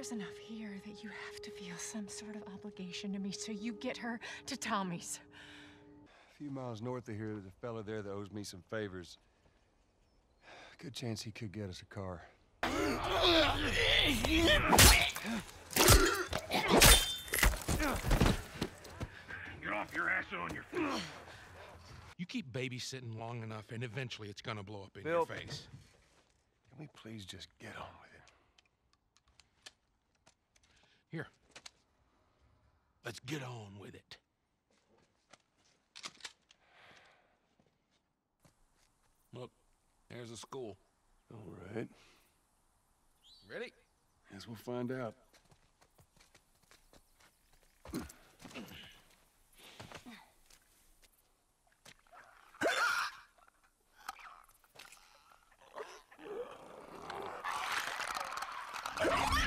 There's enough here that you have to feel some sort of obligation to me, so you get her to Tommy's. A few miles north of here, there's a fella there that owes me some favors. Good chance he could get us a car. Get off your ass on your feet. You keep babysitting long enough, and eventually it's gonna blow up in Bill. your face. Can we please just get on with it? Let's get on with it. Look, there's a school. All right. Ready? Guess we'll find out. I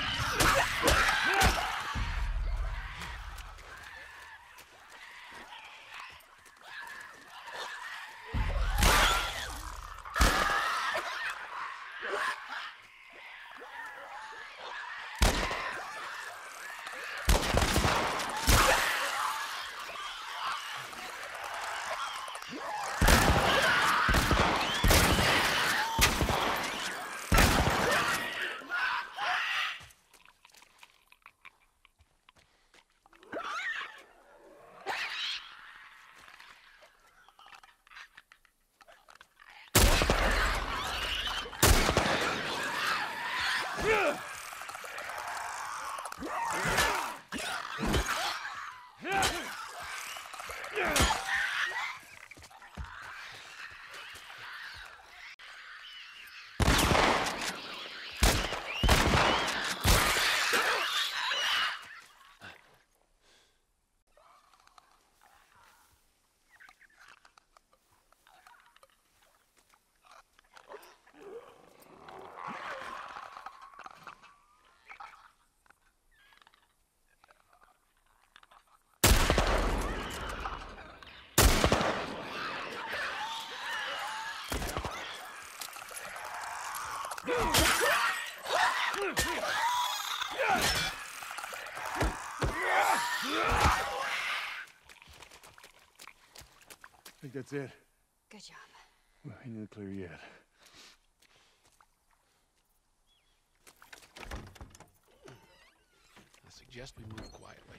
that's it. Good job. Well, ain't it clear yet. I suggest we move quietly.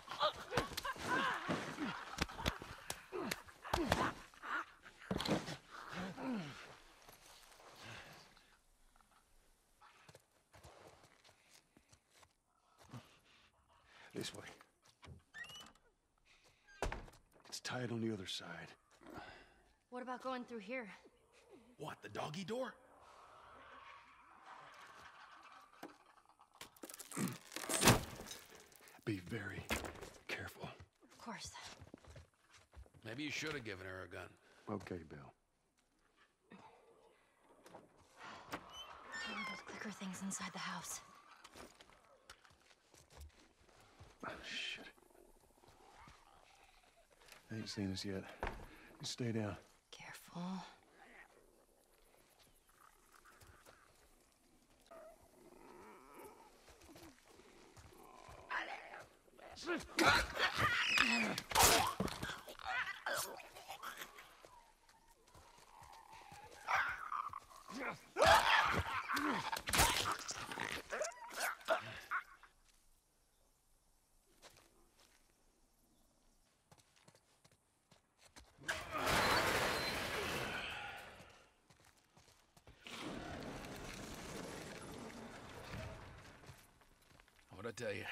This way. It's tied on the other side. What about going through here? What, the doggy door? Be very careful. Of course. Maybe you should have given her a gun. Okay, Bill. One of those clicker things inside the house. Oh, shit. They ain't seen us yet. You stay down. Careful. Tell you.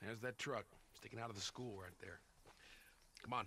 There's that truck sticking out of the school right there. Come on.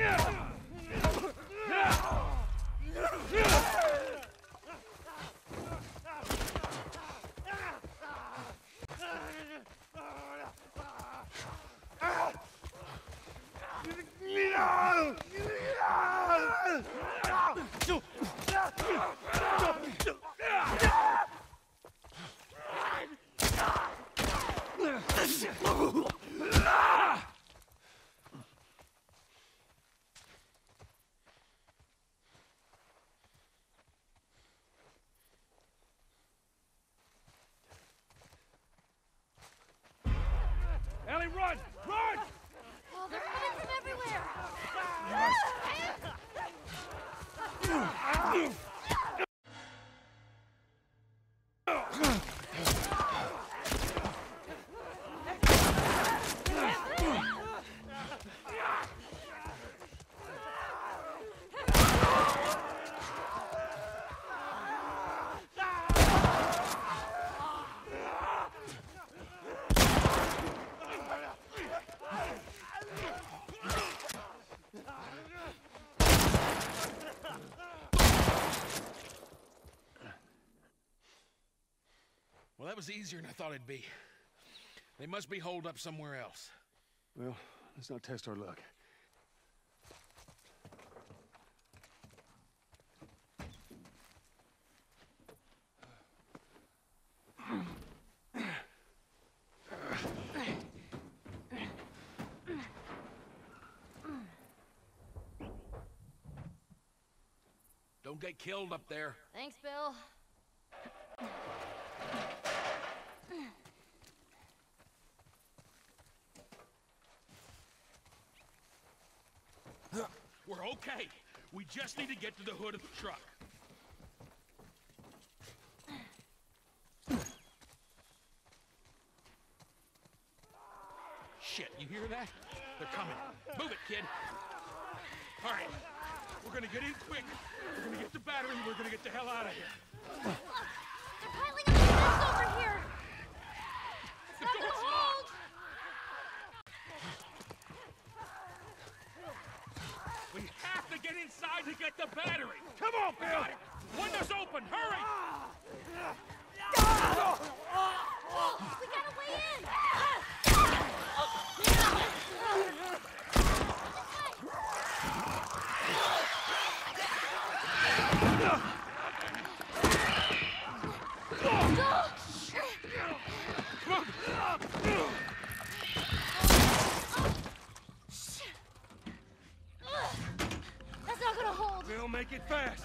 Ellie, run! Run! Oh, they're coming from everywhere! Well, that was easier than I thought it'd be. They must be holed up somewhere else. Well, let's not test our luck. Don't get killed up there. Thanks, Bill. We're okay. We just need to get to the hood of the truck. Shit, you hear that? They're coming. Move it, kid. All right. We're gonna get in quick. We're gonna get the battery. We're gonna get the hell out of here. They're piling up the mess over here! It's The not gonna door's hold! We have to get inside to get the battery. Come on, Bill. Window's open. Hurry. We gotta way in! That's fast!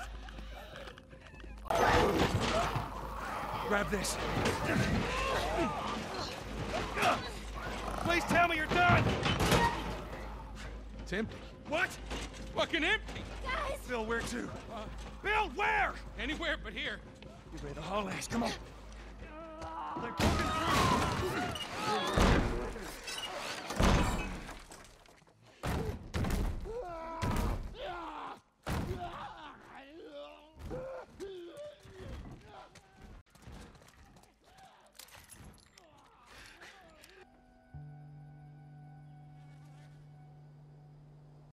Grab this. Please tell me you're done! It's empty. What? Fucking empty. Guys! Bill, where to? Bill, where? Anywhere but here. Get ready to haul ass. Come on. They're poking through.